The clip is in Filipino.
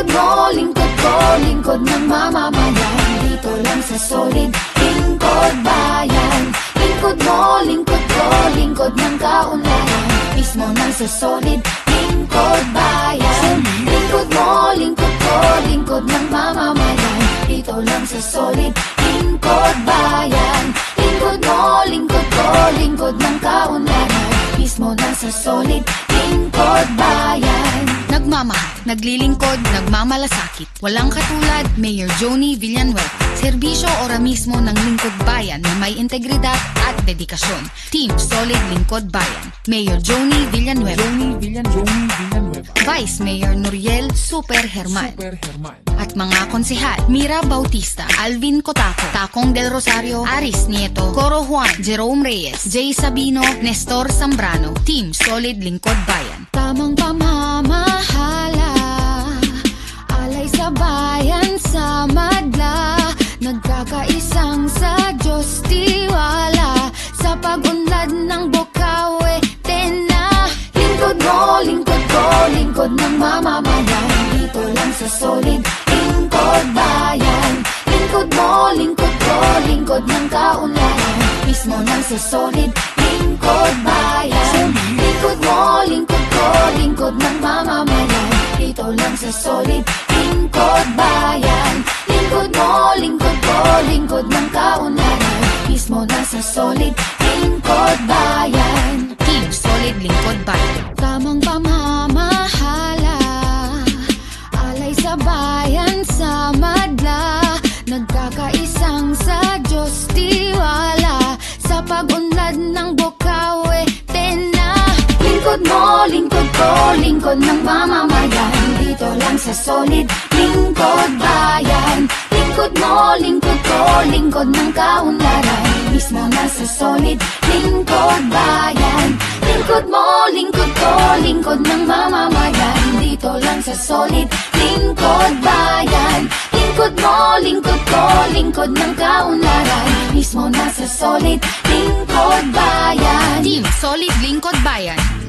Lingkod mo, lingkod ko, lingkod ng mamamayan. Dito lang sa solid, lingkod bayan. Lingkod mo, lingkod ko, lingkod ng kaunlaran Mismo nang sa solid, lingkod bayan. Lingkod mo, lingkod ko, lingkod ng mamamayan. Dito lang sa solid, lingkod bayan. Lingkod mo, lingkod ko, lingkod ng kaunlaran Mismo nang sa solid, lingkod bayan Nagmamahal, naglilingkod, nagmamalasakit Walang katulad, Mayor Joni Villanueva Serbisyo ora mismo ng lingkod bayan na may integridad at dedikasyon Team Solid Lingkod Bayan Mayor Joni Villanueva Joni Villanueva. Joni Villanueva. Vice Mayor Noriel Super Herman Super Herman. at mga konsehal Mira Bautista, Alvin Cotaco, Takong Del Rosario, Aris Nieto, Coro Juan, Jerome Reyes, Jay Sabino, Nestor Zambrano, Team Solid Lingkod Bayan. Tamang pamamahala Nagkakaisang sa Diyos tiwala Sa pagunlad ng Bukawe Tena. Lingkod mo, lingkod ko, lingkod ng mamamayan. Dito lang sa solid, lingkod bayan. Lingkod mo, lingkod ko, lingkod ng kaunlaran Mismo lang sa solid, lingkod bayan. Lingkod mo, lingkod ko, lingkod ng mamamayan. Dito lang sa solid, lingkod bayan. Lingkod mo, ko, lingkod ng kaunlaran Mismo na sa solid, lingkod bayan. Team Solid Lingkod Bayan. Tamang pamamahala Alay sa bayan sa madla. Nagkakaisang sa Diyos tiwala Sa pagunlad ng Bukawe Tena. Lingkod mo, lingkod ko, lingkod ng mamamayan Dito lang sa solid, lingkod bayan Lingkod mo, lingkod ko, lingkod ng kaunlaran. Mismo na sa solid, lingkod bayan. Lingkod mo, lingkod ko, lingkod ng mamamayan. Dito lang sa solid, lingkod bayan. Lingkod mo, lingkod ko, lingkod ng kaunlaran. Mismo na sa solid, lingkod bayan. Team Solid Lingkod Bayan.